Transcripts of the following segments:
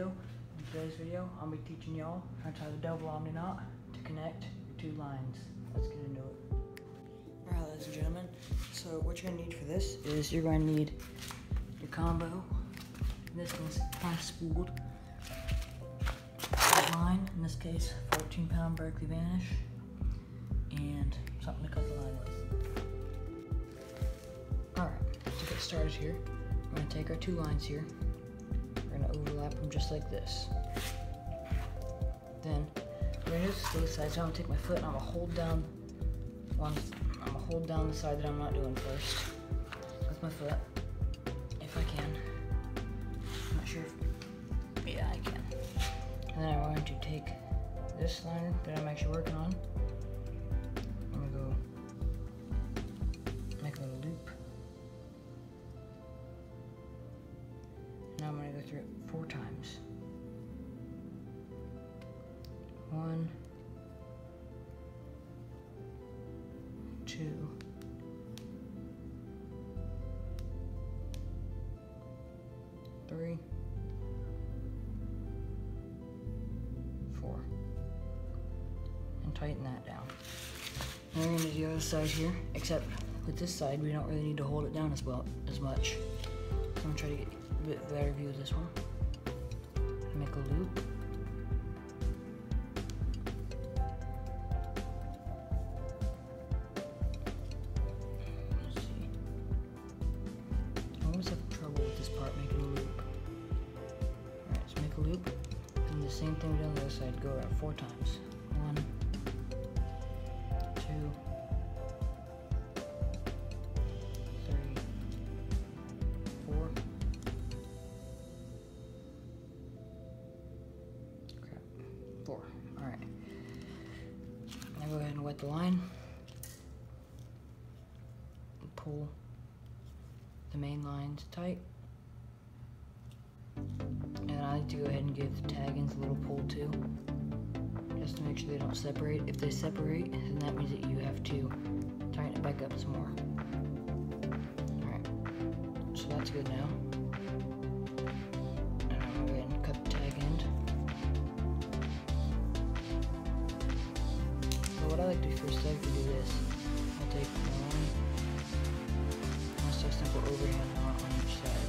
In today's video, I'll be teaching y'all how to tie the double omni knot to connect two lines. Let's get into it. Alright, ladies and gentlemen, so what you're gonna need for this is you're going to need your combo. This one's half spooled. Line, in this case, 14 pound Berkley Vanish, and something to cut the line with. Alright, to get started here, we're gonna take our two lines here gonna them just like this. Then we're gonna do this side, so I'm gonna take my foot and I'm gonna hold down one I'm gonna hold down the side that I'm not doing first with my foot. If I can. I'm not sure if yeah I can. And then I'm going to take this line that I'm actually working on. I'm going to go through it four times. One, two, three, four. And tighten that down. Now we're going to do the other side here, except with this side we don't really need to hold it down as well as much. I'm going to try to get bit better view of this one. Make a loop. I always have trouble with this part making a loop. Alright, let's make a loop. And the same thing on the other side, go around four times. Four. Alright. Now go ahead and wet the line. Pull the main lines tight. And I like to go ahead and give the tag ends a little pull too. Just to make sure they don't separate. If they separate, then that means that you have to tighten it back up some more. Alright. So that's good now. I like to first, I to do this. I'll take one, I'll start simple overhand knot on each side.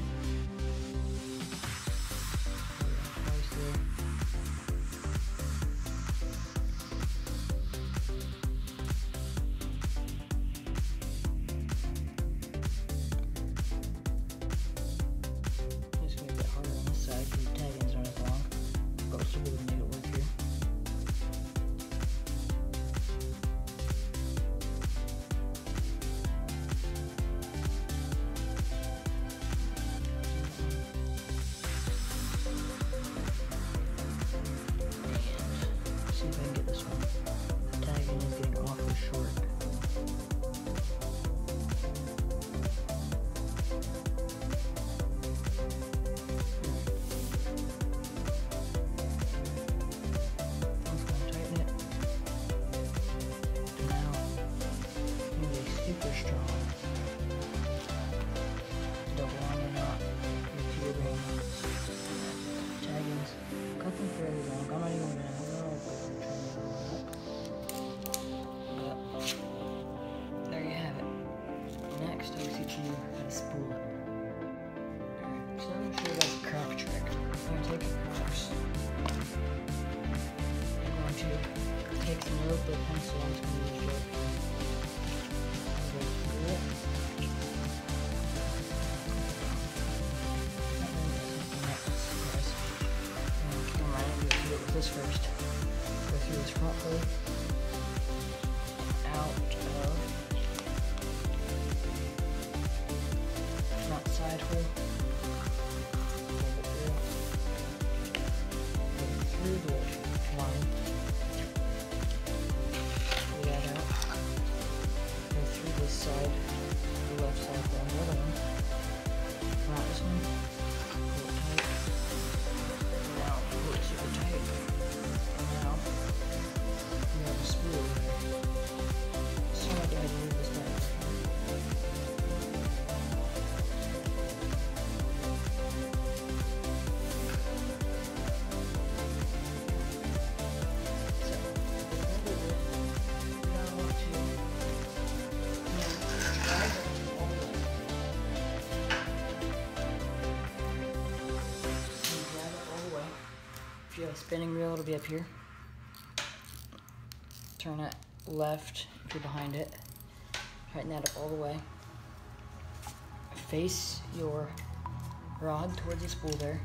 Alright, so I'm gonna show you guys a crack trick. I'm gonna take your cracks. I'm going to take some rope or pencil. I'm just going to use it. This first. Go through this front hole. Spinning reel, it'll be up here. Turn it left if you're behind it. Tighten that up all the way. Face your rod towards the spool there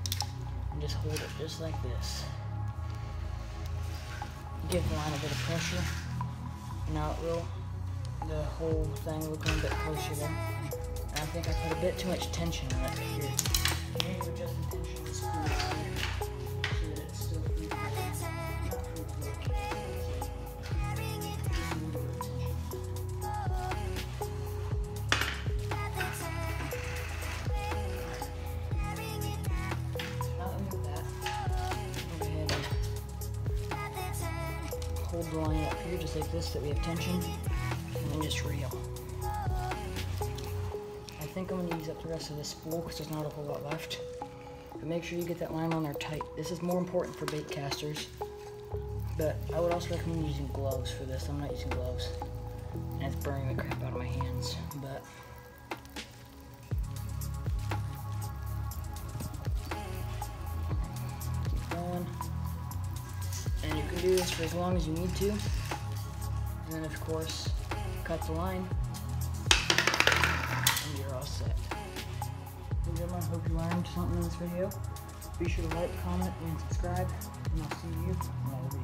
and just hold it just like this. Give the line a bit of pressure. Now it will, the whole thing will come a bit closer there. I think I put a bit too much tension on it here. Maybe the tension hold the line up here just like this that we have tension and then just reel. I think I'm gonna use up the rest of this spool because there's not a whole lot left. But make sure you get that line on there tight. This is more important for bait casters. But I would also recommend using gloves for this. I'm not using gloves. And it's burning the crap out of my hands. Do this for as long as you need to. And then of course, cut the line. And you're all set. And I hope you learned something in this video. Be sure to like, comment, and subscribe. And I'll see you.